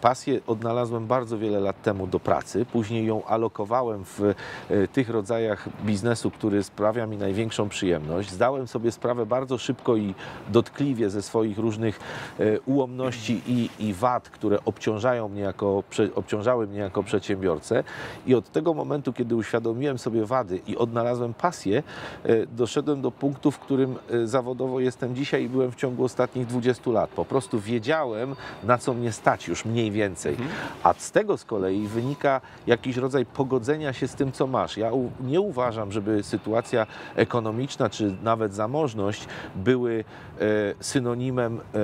Pasję odnalazłem bardzo wiele lat temu do pracy, później ją alokowałem w e, tych rodzajach biznesu, który sprawia mi największą przyjemność. Zdałem sobie sprawę bardzo szybko i dotkliwie ze swoich różnych e, ułomności i, i wad, które obciążają mnie jako, obciążały mnie jako przedsiębiorcę. I od tego momentu, kiedy uświadomiłem sobie wady i odnalazłem pasję, e, doszedłem do punktu, w którym zawodowo jestem dzisiaj i byłem w ciągu ostatnich 20 lat. Po prostu wiedziałem, na co mnie stać już mniej więcej. A z tego z kolei wynika jakiś rodzaj pogodzenia się z tym, co masz. Ja nie uważam, żeby sytuacja ekonomiczna czy nawet zamożność były e, synonimem e,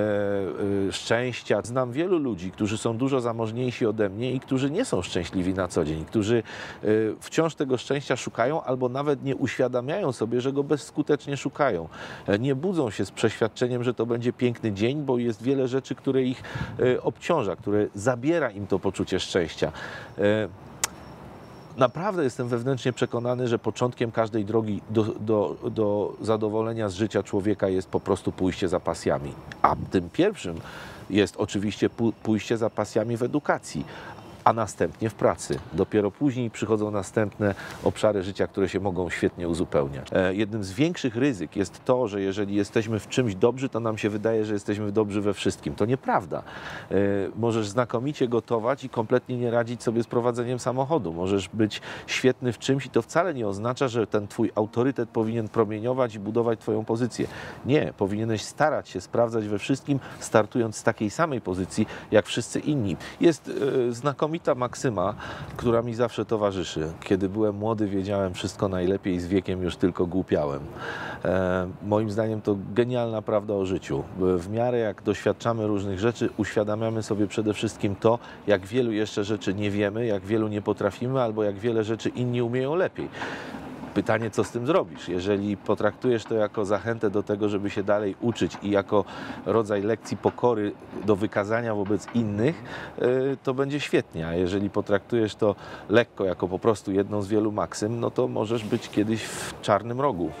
e, szczęścia. Znam wielu ludzi, którzy są dużo zamożniejsi ode mnie i którzy nie są szczęśliwi na co dzień, którzy e, wciąż tego szczęścia szukają albo nawet nie uświadamiają sobie, że go bezskutecznie szukają. E, Nie budzą się z przeświadczeniem, że to będzie piękny dzień, bo jest wiele rzeczy, które ich e, obciąża, które zabiera im to poczucie szczęścia. E, Naprawdę jestem wewnętrznie przekonany, że początkiem każdej drogi do, do, do zadowolenia z życia człowieka jest po prostu pójście za pasjami. A tym pierwszym jest oczywiście pójście za pasjami w edukacji, a następnie w pracy. Dopiero później przychodzą następne obszary życia, które się mogą świetnie uzupełniać. E, jednym z większych ryzyk jest to, że jeżeli jesteśmy w czymś dobrzy, to nam się wydaje, że jesteśmy dobrzy we wszystkim. To nieprawda. E, możesz znakomicie gotować i kompletnie nie radzić sobie z prowadzeniem samochodu. Możesz być świetny w czymś i to wcale nie oznacza, że ten twój autorytet powinien promieniować i budować twoją pozycję. Nie, powinieneś starać się sprawdzać we wszystkim, startując z takiej samej pozycji jak wszyscy inni. Jest e, znakomita maksyma, która mi zawsze towarzyszy. Kiedy byłem młody, wiedziałem wszystko najlepiej, z wiekiem już tylko głupiałem. E, moim zdaniem to genialna prawda o życiu. W miarę jak doświadczamy różnych rzeczy, uświadamiamy sobie przede wszystkim to, jak wielu jeszcze rzeczy nie wiemy, jak wielu nie potrafimy, albo jak wiele rzeczy inni umieją lepiej. Pytanie, co z tym zrobisz? Jeżeli potraktujesz to jako zachętę do tego, żeby się dalej uczyć i jako rodzaj lekcji pokory do wykazania wobec innych, y, to będzie świetnie. A jeżeli potraktujesz to lekko, jako po prostu jedną z wielu maksym, no to możesz być kiedyś w czarnym rogu.